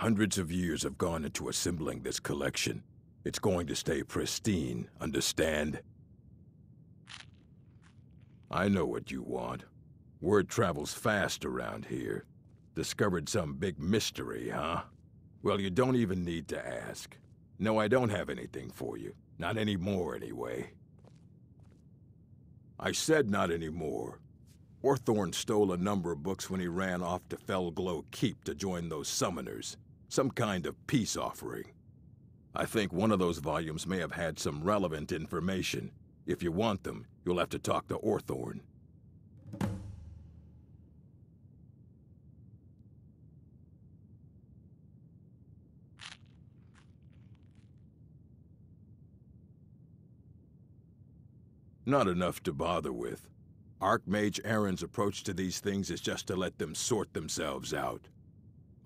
Hundreds of years have gone into assembling this collection. It's going to stay pristine, understand? I know what you want. Word travels fast around here. Discovered some big mystery, huh? Well, you don't even need to ask. No, I don't have anything for you. Not anymore, anyway. I said not anymore. Orthorn stole a number of books when he ran off to Fellglow Keep to join those summoners. Some kind of peace offering. I think one of those volumes may have had some relevant information. If you want them, you'll have to talk to Orthorn. Not enough to bother with. Archmage Aren's approach to these things is just to let them sort themselves out.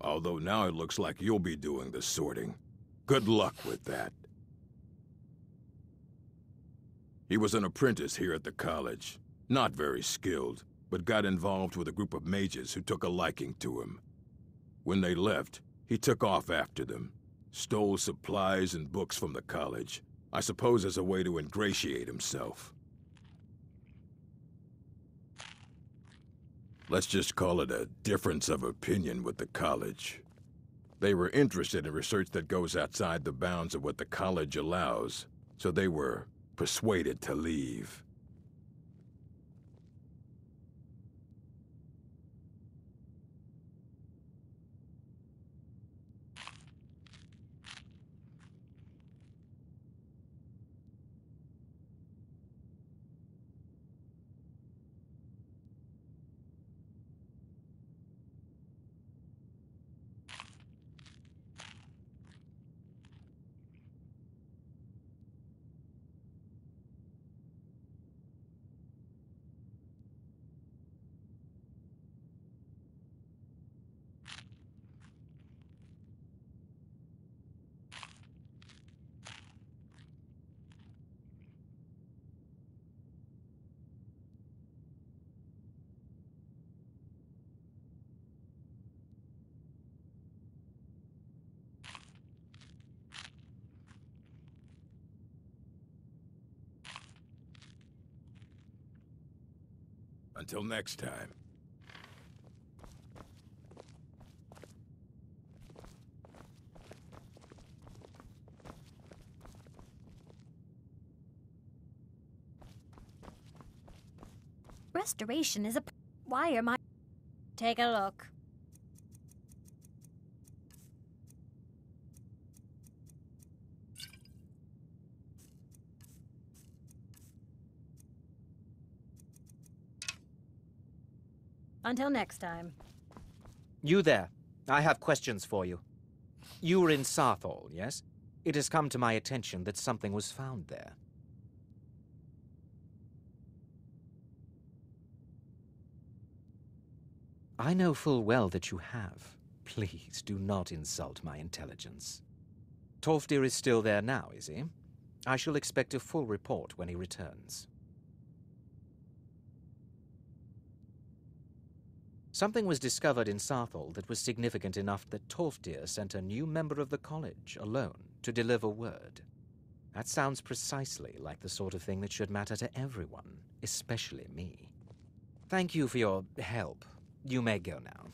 Although now it looks like you'll be doing the sorting. Good luck with that. He was an apprentice here at the college. Not very skilled, but got involved with a group of mages who took a liking to him. When they left, he took off after them. Stole supplies and books from the college. I suppose as a way to ingratiate himself. Let's just call it a difference of opinion with the college. They were interested in research that goes outside the bounds of what the college allows, so they were persuaded to leave. Until next time. Restoration is a... Why am I... Take a look. Until next time. You there. I have questions for you. You were in Saarthal, yes? It has come to my attention that something was found there. I know full well that you have. Please do not insult my intelligence. Tolfdir is still there now, is he? I shall expect a full report when he returns. Something was discovered in Saarthal that was significant enough that Tolfdir sent a new member of the college, alone, to deliver word. That sounds precisely like the sort of thing that should matter to everyone, especially me. Thank you for your help. You may go now.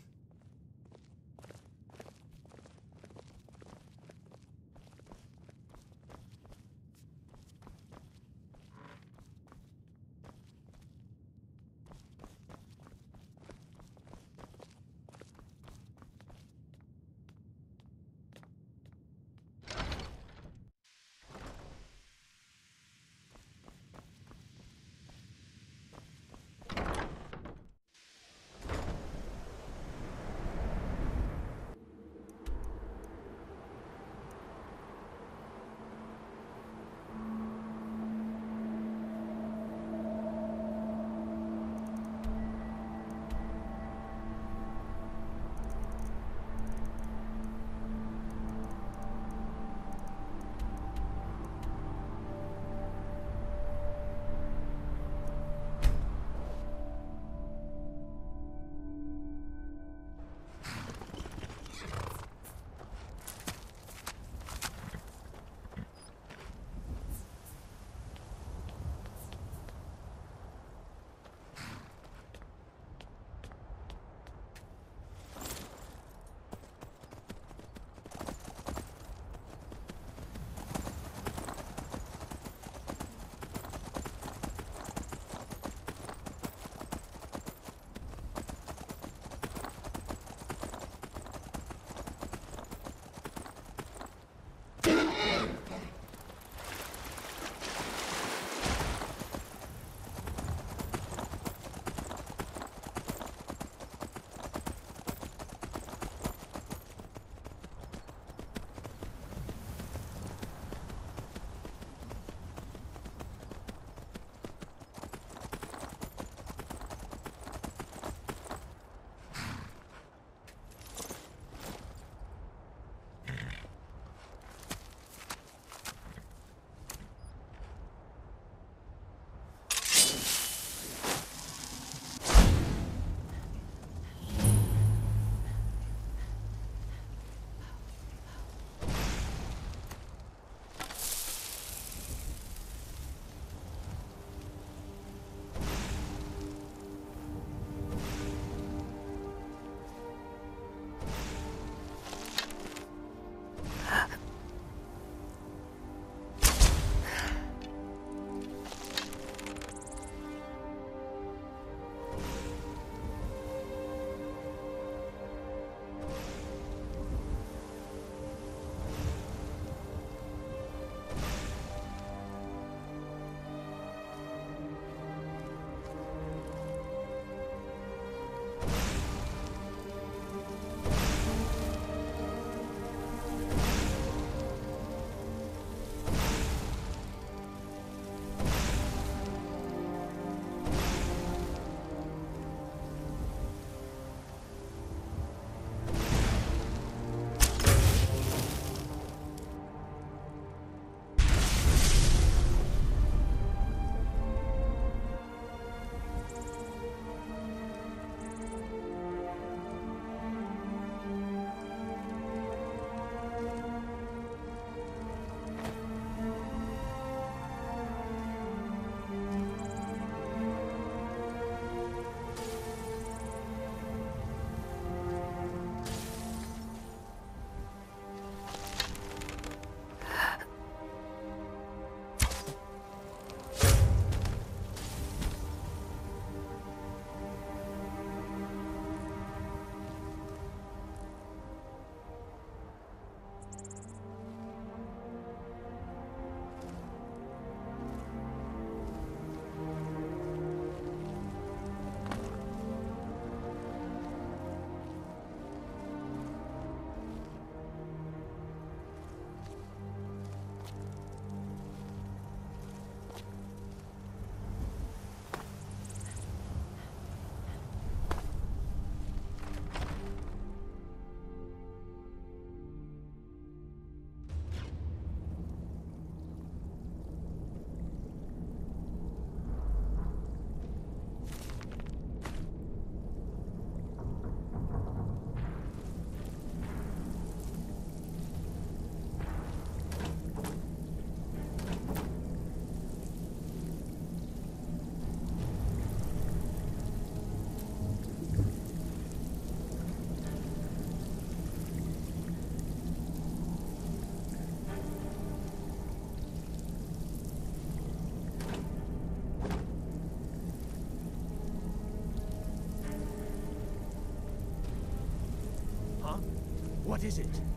What is it?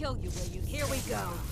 Kill you where you. Here we go.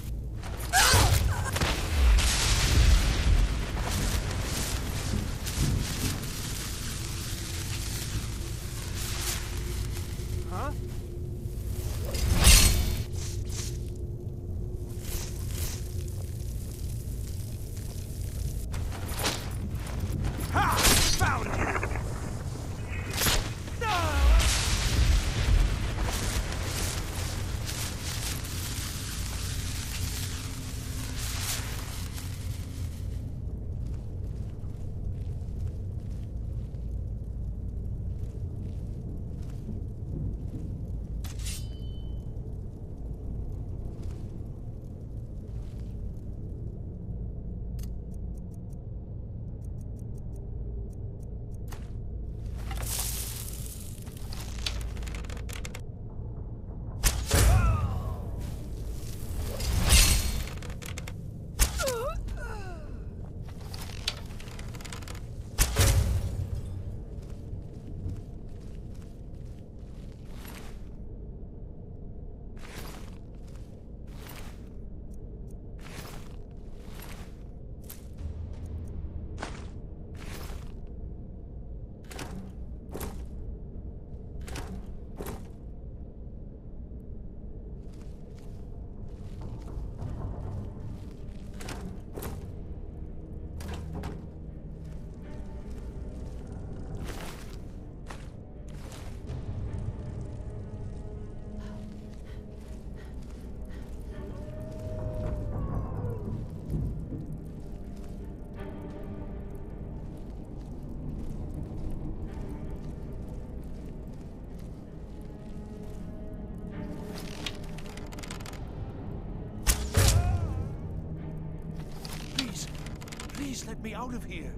Me out of here.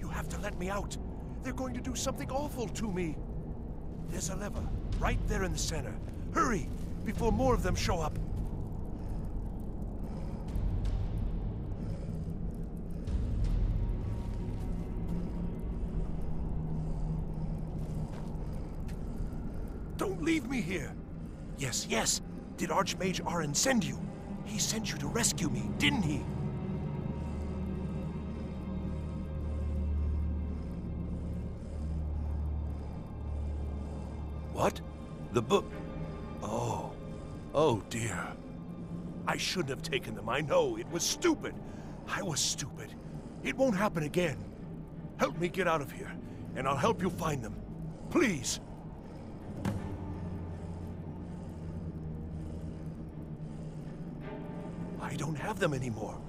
You have to let me out. They're going to do something awful to me. There's a lever, right there in the center. Hurry, before more of them show up. Don't leave me here. Yes, yes. Did Archmage Aren send you? He sent you to rescue me, didn't he? What? The book? Oh. Oh, dear. I shouldn't have taken them. I know. It was stupid. I was stupid. It won't happen again. Help me get out of here, and I'll help you find them. Please. I don't have them anymore.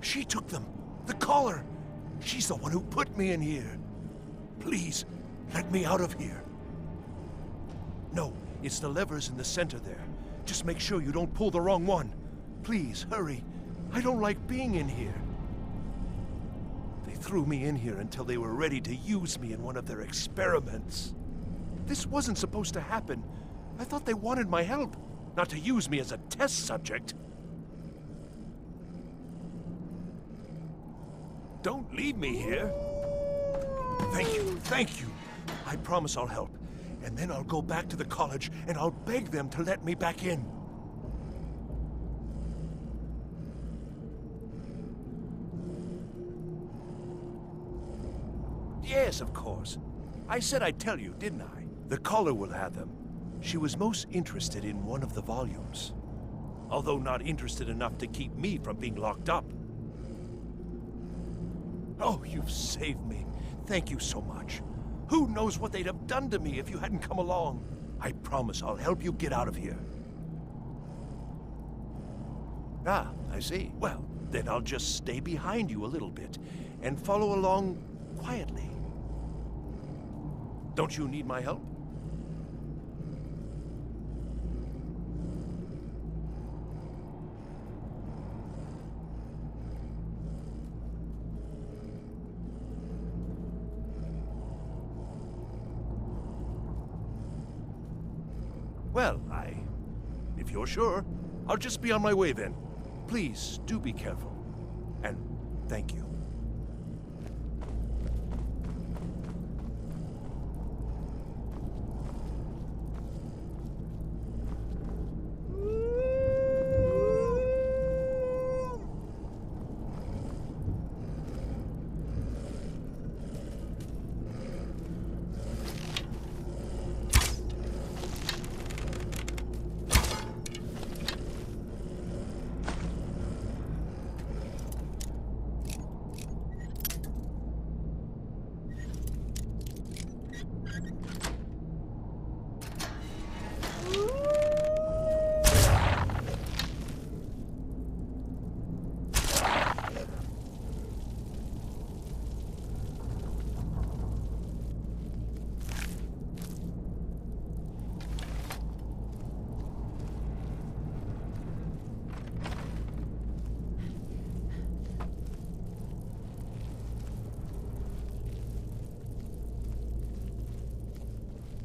She took them. The Caller. She's the one who put me in here. Please, let me out of here. No, it's the levers in the center there. Just make sure you don't pull the wrong one. Please, hurry. I don't like being in here. They threw me in here until they were ready to use me in one of their experiments. This wasn't supposed to happen. I thought they wanted my help, not to use me as a test subject. Don't leave me here. Thank you, thank you. I promise I'll help. And then I'll go back to the college and I'll beg them to let me back in. Yes, of course. I said I'd tell you, didn't I? The caller will have them. She was most interested in one of the volumes. Although not interested enough to keep me from being locked up. Oh, you've saved me. Thank you so much. Who knows what they'd have done to me if you hadn't come along? I promise I'll help you get out of here. Ah, I see. Well, then I'll just stay behind you a little bit and follow along quietly. Don't you need my help? Well, I... If you're Oh, sure, I'll just be on my way then. Please, do be careful. And thank you.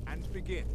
And begin.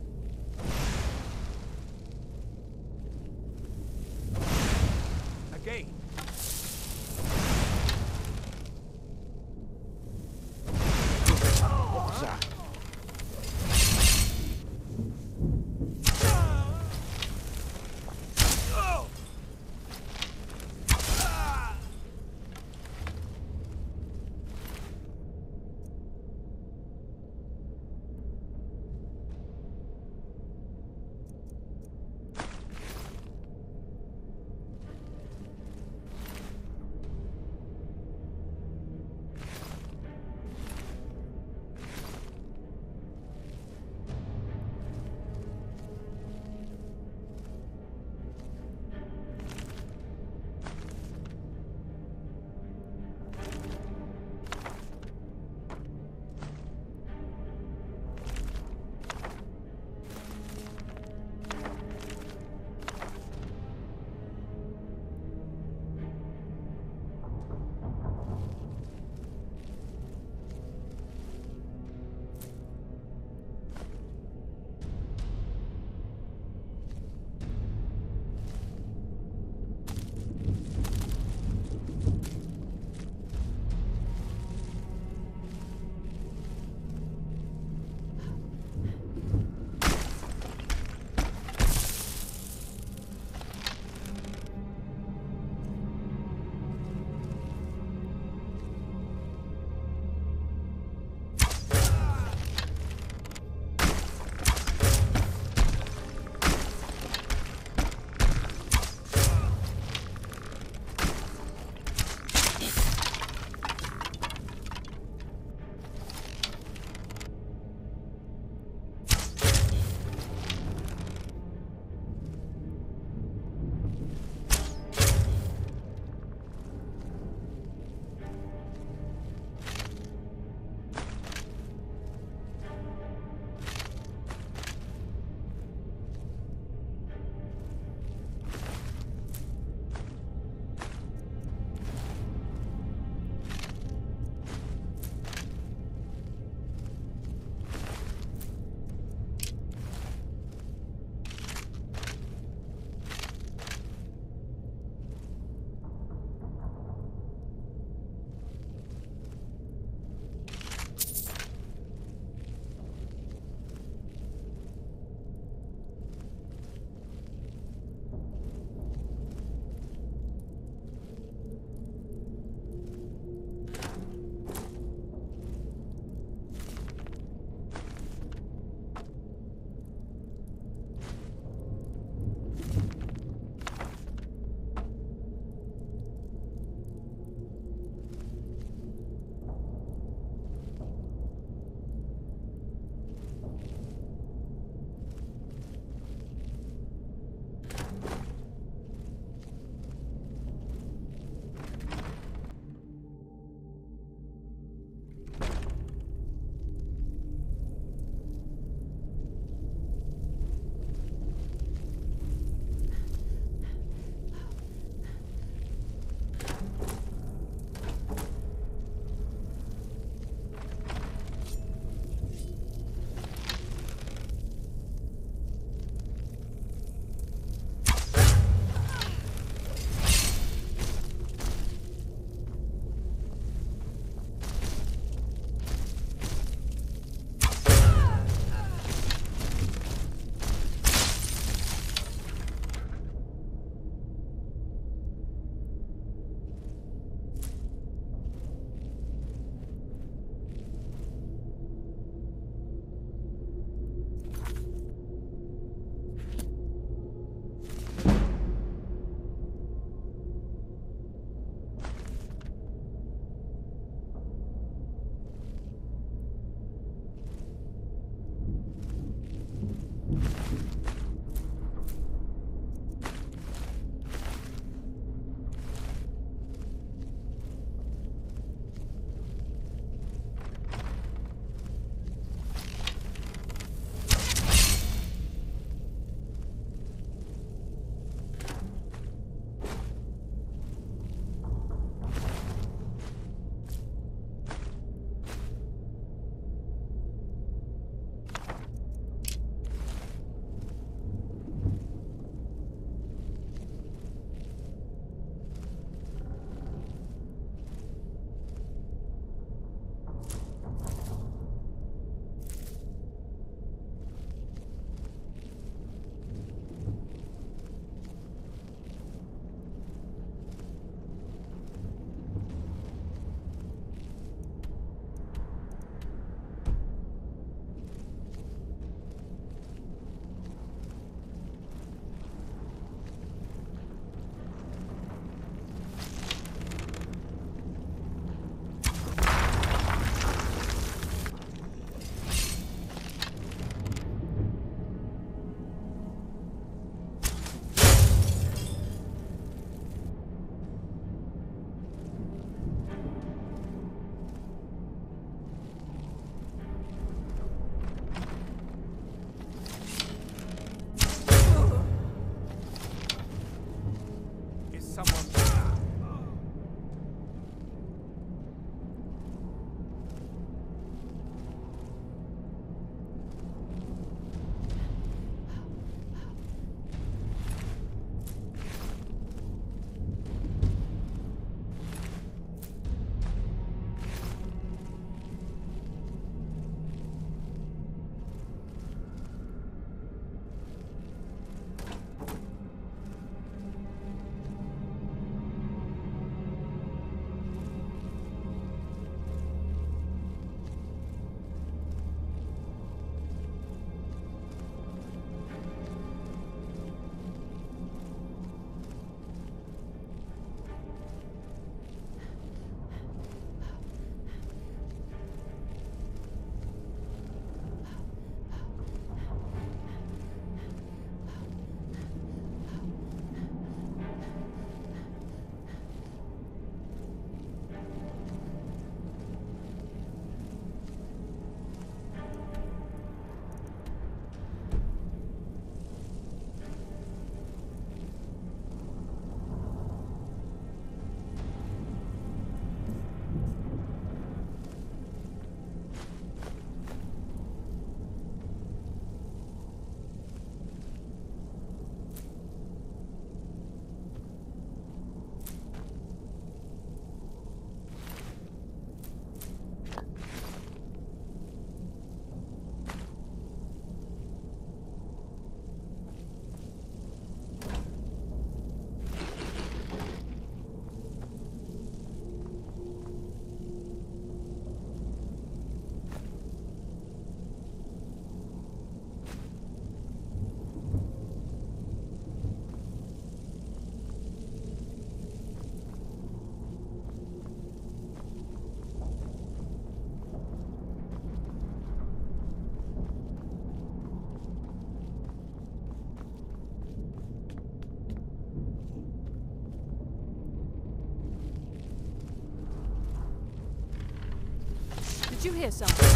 You hear something?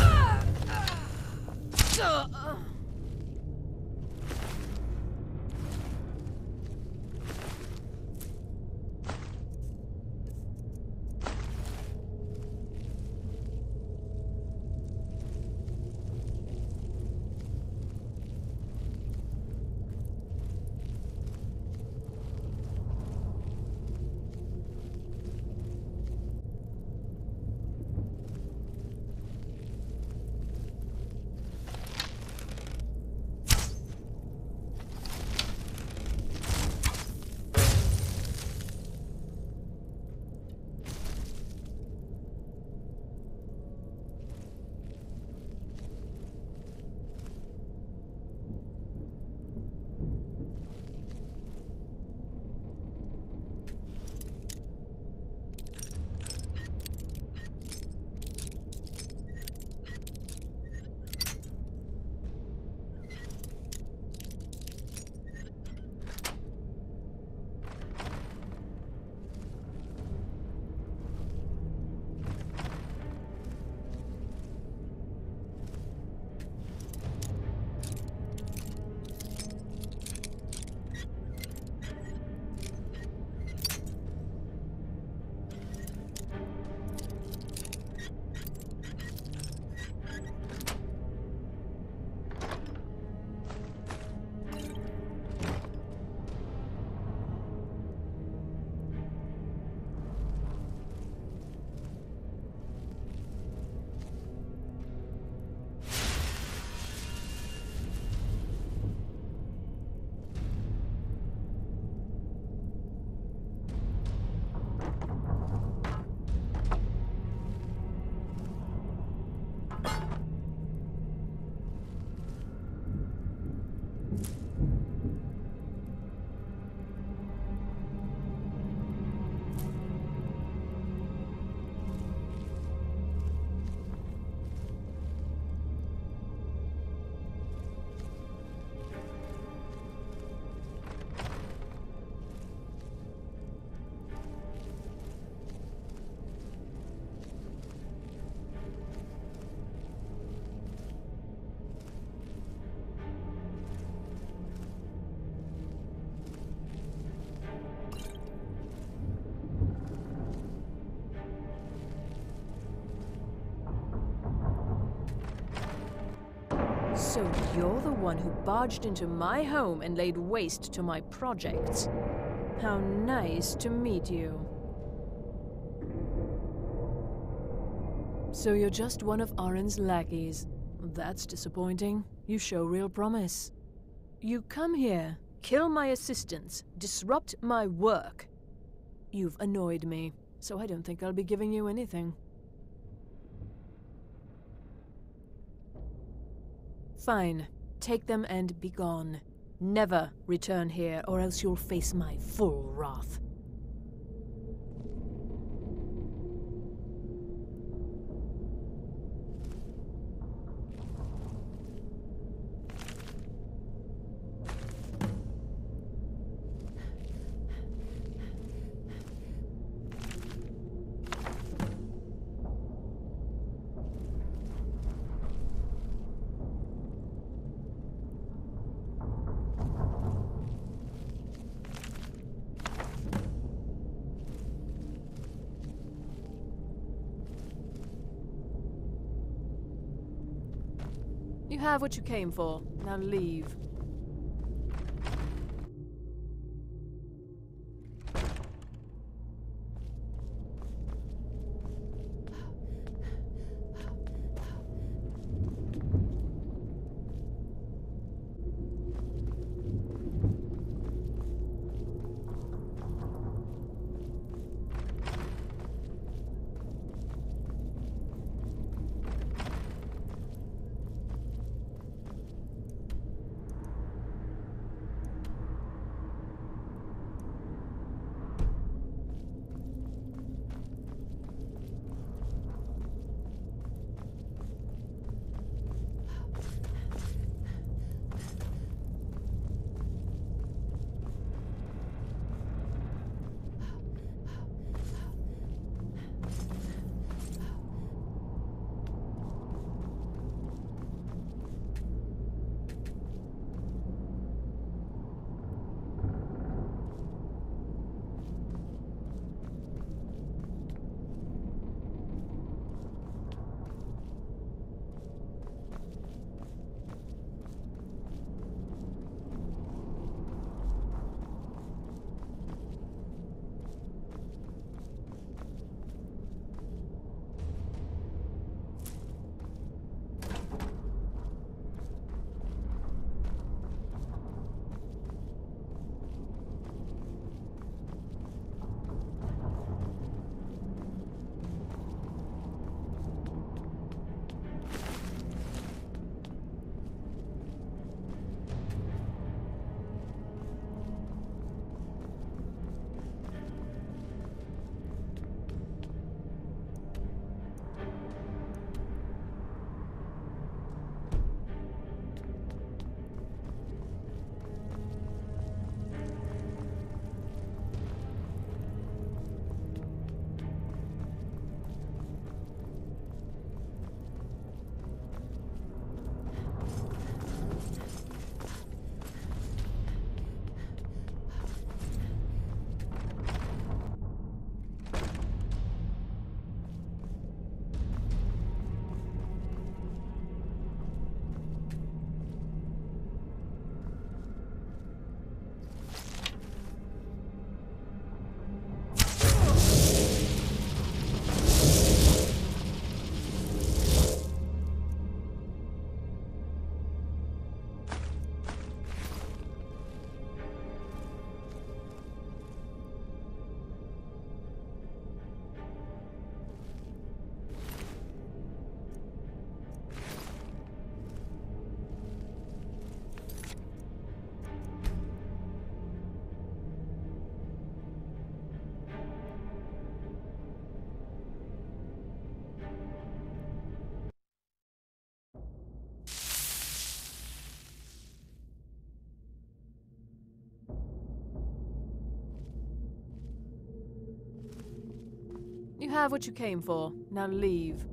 So you're the one who barged into my home and laid waste to my projects. How nice to meet you. So you're just one of Aren's lackeys. That's disappointing. You show real promise. You come here, kill my assistants, disrupt my work. You've annoyed me, so I don't think I'll be giving you anything. Fine. Take them and be gone. Never return here, or else you'll face my full wrath. Have what you came for. Now leave. You have what you came for. Now leave.